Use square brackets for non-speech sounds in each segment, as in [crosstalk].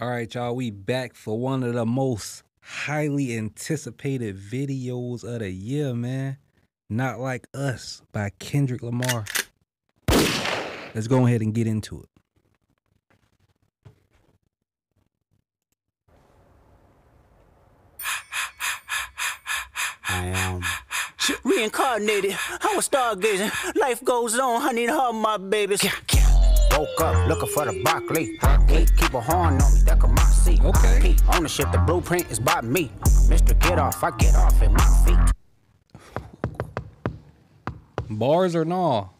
All right, y'all, we back for one of the most highly anticipated videos of the year, man. Not Like Us by Kendrick Lamar. Let's go ahead and get into it. I am reincarnated. I was stargazing. Life goes on. I need all my babies. Woke up looking for the broccoli. broccoli. Keep a horn on me, that my seat. Okay. Ownership, the blueprint is by me. Mr. Get Off, I get off at my feet. Bars or no?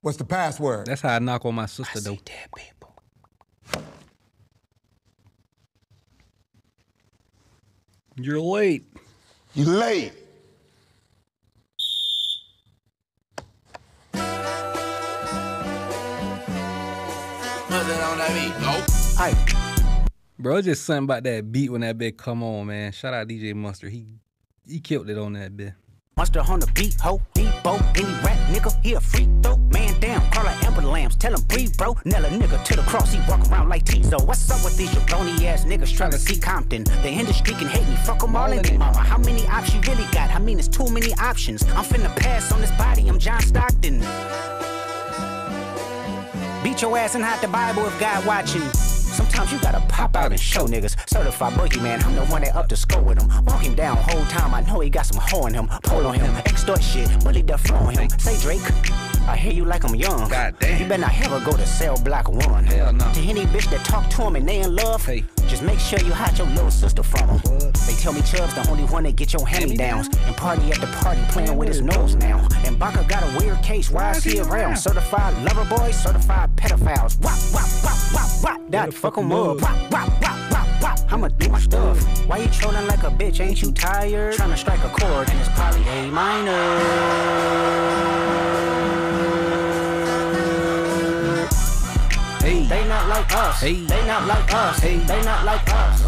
What's the password? That's how I knock on my sister, though. dead people. You're late. You late. On that beat. Nope. Hey, Bro, just something about that beat when that bit come on, man. Shout out DJ Mustard. He he killed it on that bit. Monster on the beat, ho, Debo, any rap nigga, he a freak though. Man down, call her Amber Lambs, tell him breathe, bro. Nella nigga to the cross, he walk around like Teezo. What's up with these jabroni ass niggas trying to see Compton? The industry can hate me, fuck them all in their mama. How many options you really got? I mean, it's too many options. I'm finna pass on this body, I'm John Stockton. Beat your ass and hide the Bible if God watching. Sometimes you gotta pop out and show niggas. Certified boogeyman, I'm the one that up the score with him. Walk him down whole time, I know he got some hoe in him. Pull on him, extort shit, bully the flow on him. Say Drake, I hear you like I'm young. God damn. You better not ever go to cell block one. Hell no. To any bitch that talk to him and they in love, Hey. just make sure you hide your little sister from him. They tell me Chubbs the only one that get your hand-me-downs. And party at the party playing with his nose now. And Baka got a weird case, why is he around? Certified lover boys, certified pedophiles. Wop, wop, wop, wop, wop. That fuck 'em up. Wop, wop, wop, wop, wop. I'ma do my stuff. Why you trolling like a bitch? Ain't you tired? Trying to strike a chord and it's probably A minor. Like us. Hey. They not like us. Hey. They not like us.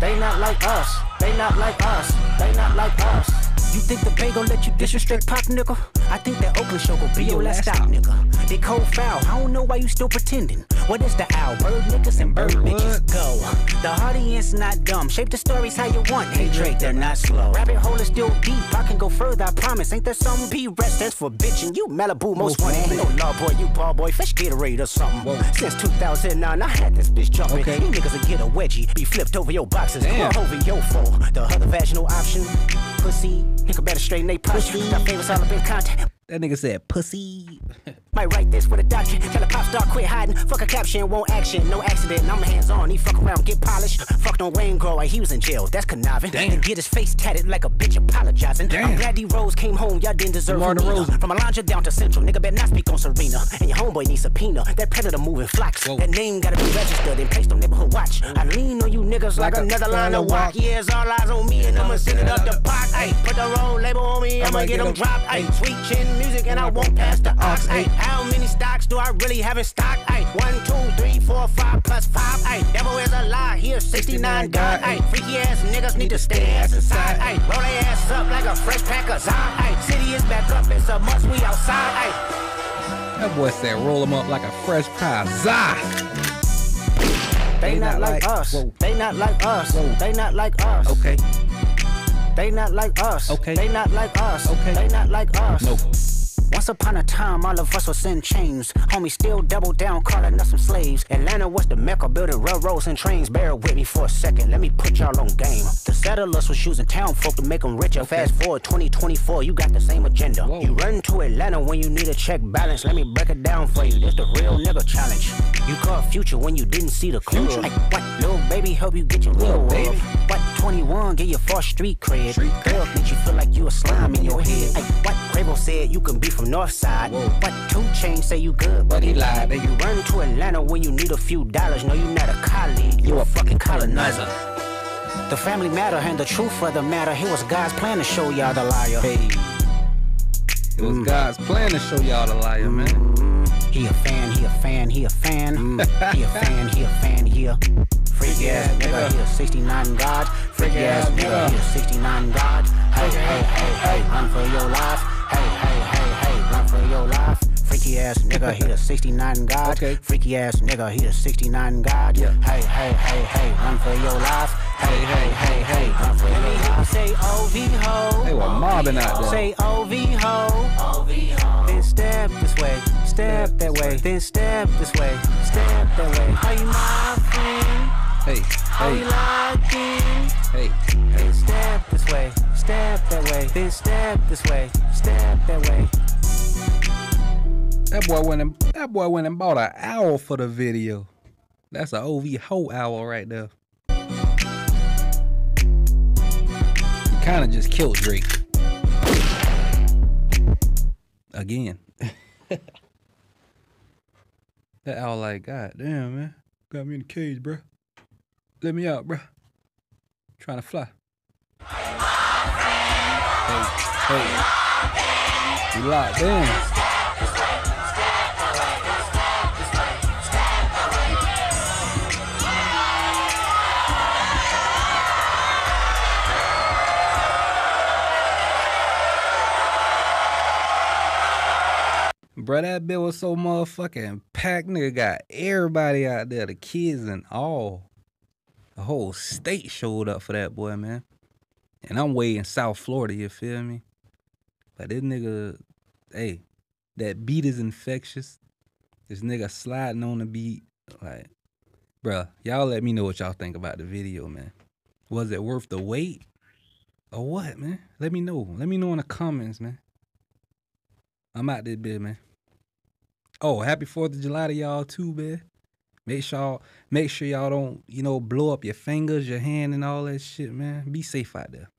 They not like us. They not like us. They not like us. You think the Bay gon' let you disrespect Pop, nigga? I think that Oakland show gon' be your last stop, nigga. They cold foul. I don't know why you still pretending. What is the owl? Bird niggas and bird bitches. Go. The audience not dumb. Shape the stories how you want. Hey Drake, they're not slow. Rabbit hole is still deep. I can go further, I promise. Ain't there something? P rest That's for bitch and you Malibu most Most wanted. No law boy, you ball boy. Fish Gatorade or something. Since 2009, I had this bitch jumping. Okay. You niggas will get a wedgie. Be flipped over your boxes. Damn. Crawl over your foe. The other vaginal option. Pussy. Nigga better straighten they pussy. Got famous all up in contact. That nigga said pussy. [laughs] Might write this with a doctrine. Tell a pop star quit hiding. Fuck a caption, won't action. No accident. I'm hands on. He fuck around, get polished. Fucked on Wayne Grower. He was in jail. That's conniving. Damn. And get his face tatted like a bitch apologizing. Damn. I'm glad DeRozan came home. Y'all didn't deserve Lamar a winner. From Alondra down to Central. Nigga better not speak on Serena. And your homeboy needs subpoena. That predator moving flocks. Whoa. That name gotta be registered and placed on neighborhood watch. I lean on you niggas like, Like a another line of walk. walk. Yeah, it's all eyes on me and I'ma send it up the pot. Ay, put the roll label on me. I'ma get them dropped. Ay, sweet chin music and I won't pass the ox. Ay, how many stocks do I really have in stock? Ay, one, two, three, four, five plus five. Ay, devil is a lie. Here's 69 God. Ay, freaky ass niggas need to stay ass inside. Ay, roll their ass up like a fresh pack of Zod. Ay, city is back up. It's a must. We outside. Ay, That boy said roll him up like a fresh pie. Zah! they, not, like, us. They not like us. They not like us. Okay. They not like us. Okay. They not like us. Okay. They not like us. No. Once upon a time, all of us was in chains. Homie still double down, calling us some slaves. Atlanta was the mecca, building railroads and trains. Bear with me for a second, let me put y'all on game. The settlers was using town folk to make them richer. Fast forward 2024, you got the same agenda. Whoa. You run to Atlanta when you need a check balance. Let me break it down for you. This the real nigga challenge. You call future when you didn't see the clue. Like, what? Lil Baby help you get your little baby? What? 21 get your first street cred. Street. Girls make you feel like you a slime in your head. Ay, what? Quavo said you can be from North Side. Whoa. What? 2 Chainz say you good, but he lied. Baby. You run to Atlanta when you need a few dollars. No, you not a colleague. You a fucking colonizer. The family matter and the truth of the matter. Here was God's plan to show y'all the liar. Hey. It was mm. God's plan to show y'all the liar, man. Mm-hmm. He a fan, he a fan, he a fan. Mm. he a fan, he a fan, he a freaky ass nigga. He a 69 God. Freaky ass nigga. He a 69 God. Hey, hey, hey, hey, run for your life. Hey, hey, hey, hey, run for your life. Freaky Freaky ass nigga, he the 69 God. Okay. Freaky ass nigga, he the 69 God. Yeah. Hey, hey, hey, hey, run for your life. Hey, hey, hey, hey, run for your life. Say OV ho. They were mobbing out there. Say OV ho. Then step this way, step that way, then step this way, step that way. Are you my Hey, hey, hey. Then step this way, step that way, then step this way, step that way. That boy went and that boy went and bought an owl for the video. That's an OV whole owl right there. He kind of just killed Drake. Again. [laughs] that owl like, God damn, man. Got me in the cage, bruh. Let me out, bruh. Trying to fly. Hey, hey. You locked in. Bruh, that bill was so motherfucking packed. Nigga got everybody out there, the kids and all. The whole state showed up for that boy, man. And I'm way in South Florida, you feel me? But this nigga, hey, that beat is infectious. This nigga sliding on the beat. Like, bruh, y'all let me know what y'all think about the video, man. Was it worth the wait? Or what, man? Let me know. Let me know in the comments, man. I'm out this bit, man. Oh, happy Fourth of July to y'all too, man. Make sure make sure y'all don't, you know, blow up your fingers, your hand, and all that shit, man. Be safe out there.